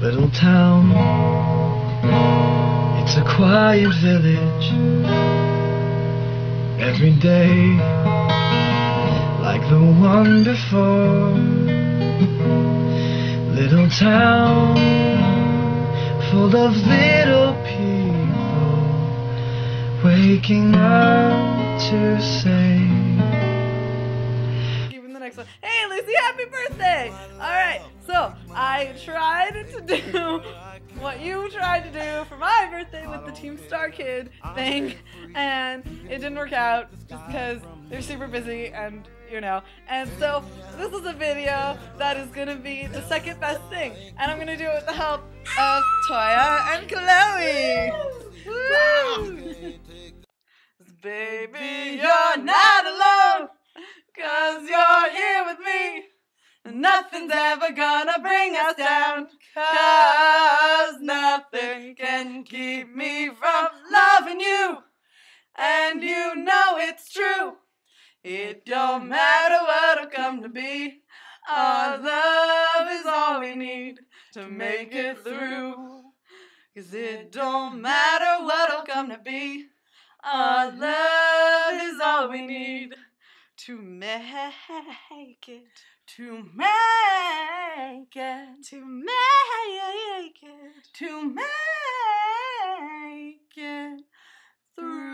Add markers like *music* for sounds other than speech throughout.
little town. It's a quiet village. Every day, like the one before. Little town, full of little people, waking up to say. Even the next one. Hey, Lucy, happy birthday! Alright, so I tried to do what you tried to do for my birthday with the Team StarKid thing, and it didn't work out just because they're super busy and you know. And so this is a video that is gonna be the second best thing, and I'm gonna do it with the help of Toya and Chloe. Baby, you're not alone. Cause you're here with me. Nothing's ever gonna bring us down. Cause nothing can keep me from loving you. And you know it's true. It don't matter what'll come to be. Our love is all we need to make it through. Cause it don't matter what'll come to be. Our love is all we need to make it. To make it. To make it. To make it through.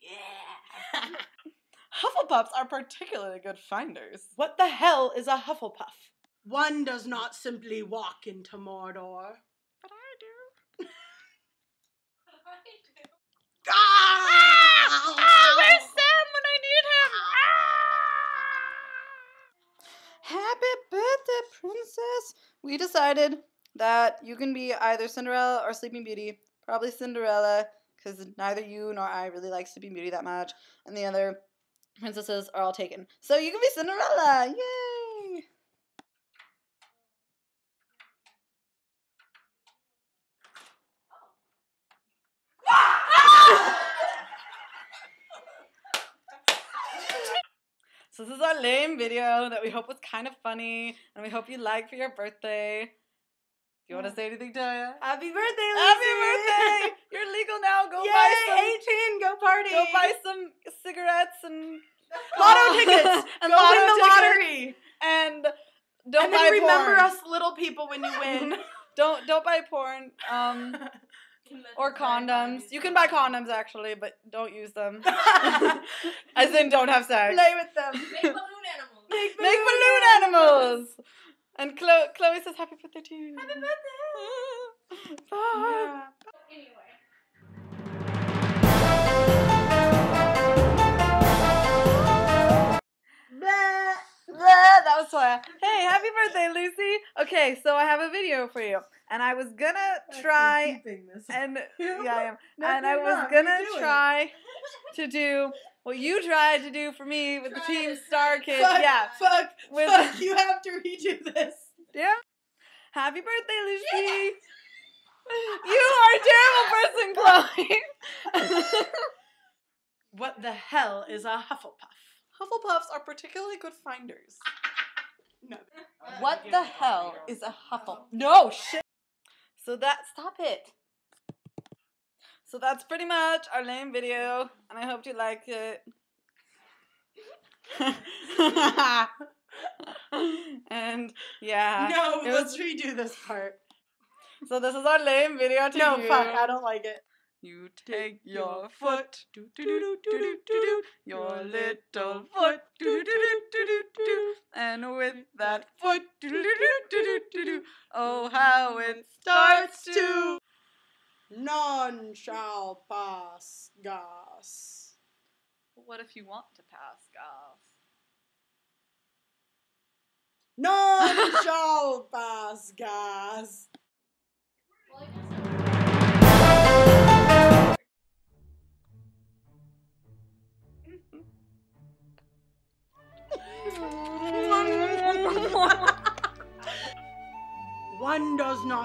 Yeah. *laughs* Hufflepuffs are particularly good finders. What the hell is a Hufflepuff? One does not simply walk into Mordor. But I do. Ah! Where's Sam when I need him? Happy birthday, princess! We decided that you can be either Cinderella or Sleeping Beauty. Probably Cinderella, because neither you nor I really like Sleeping Beauty that much, and the other princesses are all taken. So you can be Cinderella! Yay! So this is our lame video that we hope was kind of funny and we hope you like for your birthday. Do you want to say anything, Toya? Happy birthday! Happy birthday! *laughs* You're legal now. Go Yay, buy some. 18, go party! Go buy some cigarettes and *laughs* lotto *laughs* tickets! and go lotto win the lottery! And don't and buy then remember porn. us little people when you win. Don't don't buy porn. Um, or condoms. You can buy condoms actually, but don't use them. *laughs* As in, don't have sex. Play with them. Make balloon animals. *laughs* Make Make balloon animals. And Chloe, Chloe says happy birthday to you. Happy birthday. *laughs* Bye. Yeah. Anyway. Blah. *laughs* That was Toya. Hey, happy birthday, Lucy. Okay, so I have a video for you, and I was gonna try *laughs* and *laughs* yeah, I am, No, and I was not. gonna try to do what you tried to do for me with the Team it. StarKids. Fuck, Yeah, fuck, With- fuck, you have to redo this. yeah. Happy birthday, Lucy. You are a terrible person, Chloe. What the hell is a Hufflepuff? Hufflepuffs are particularly good finders. *laughs* No. Uh, what the hell is a Huffle? Uh-huh. No shit. So that stop it. So that's pretty much our lame video, and I hope you liked it. *laughs* and yeah. No, let's was- redo this part. So this is our lame video to No, you. fuck, I don't like it. You take your foot, do do do do do do do, your little foot, do do do do do do, and with that foot, do do do do do do do, oh how it starts to. None shall pass gas. What if you want to pass gas? None shall pass gas.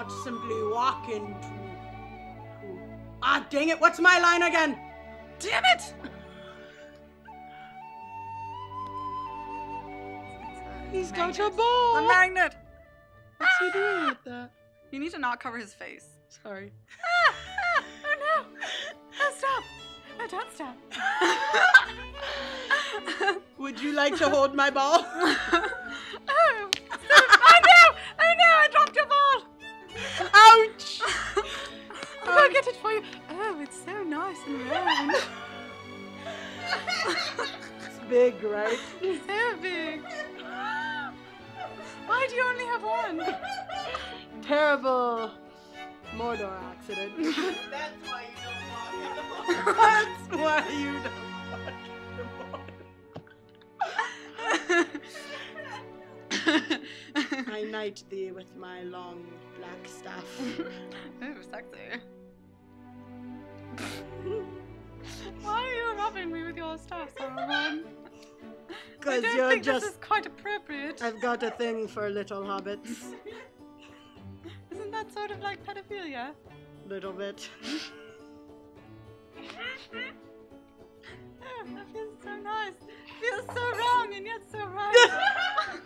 Not simply walk into. Ah, dang it, what's my line again? Damn it! He's got a ball. The magnet. What's he doing with that? You need to not cover his face. Sorry. Ah, ah, *laughs* oh no! Oh, stop! Oh, don't stop. *laughs* Would you like to hold my ball? *laughs* I'll go get it for you. Oh, it's so nice and round. It's big, right? *laughs* so big. Why do you only have one? Terrible Mordor accident. *laughs* That's *laughs* why you don't walk anymore. That's why you don't walk I knight thee with my long black staff. oh, sexy. Me with your stuff, Saruman? Because *laughs* you're think just. This is quite appropriate. I've got a thing for little hobbits. *laughs* Isn't that sort of like pedophilia? Little bit. *laughs* Oh, that feels so nice. Feels so wrong and yet so right.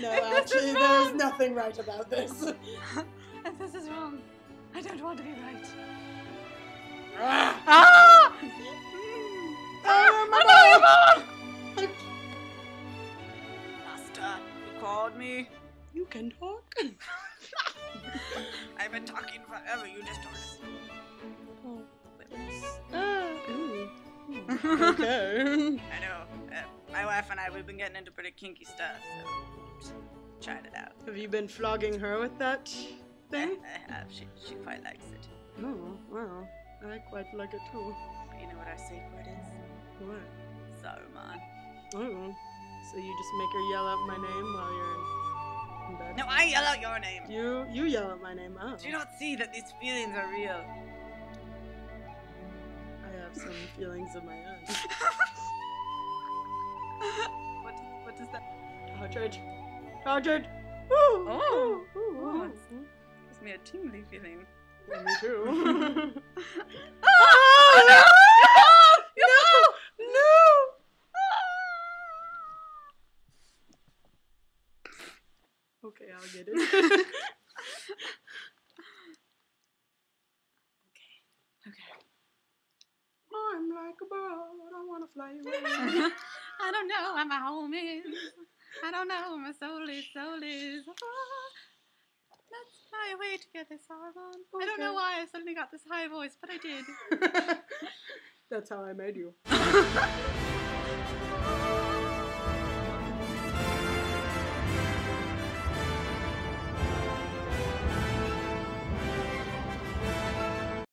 No, actually, is there's nothing right about this. if this is wrong, I don't want to be right. Ah! Ah! My Another ball! ball! Master, you called me. You can talk. *laughs* I've been talking forever. You just don't listen. Oh. Ooh. *laughs* okay. I know. Uh, my wife and I, we've been getting into pretty kinky stuff, so just tried it out. Have you been flogging her with that *laughs* thing? I have. She, she quite likes it. Oh, well, I quite like it too. But you know what our word is? What? Saruman. Oh, so you just make her yell out my name while you're in bed? No, I yell out your name. You you yell out my name. Oh. Do you not see that these feelings are real? I have some *laughs* feelings of my own. *laughs* what, what does that? Partridge. Partridge. Woo! Oh. Ooh, ooh, Oh, ooh. it's- Gives me a tingly feeling. Yeah, me too. *laughs* oh no! no! No! *laughs* Okay, I'll get it. *laughs* Okay. I'm like a bird, I wanna fly away. I don't know where my home is. I don't know where my soul is. Soul is. Ah my way together, Sauron. Okay. I don't know why I suddenly got this high voice, but I did. *laughs* That's how I made you. *laughs*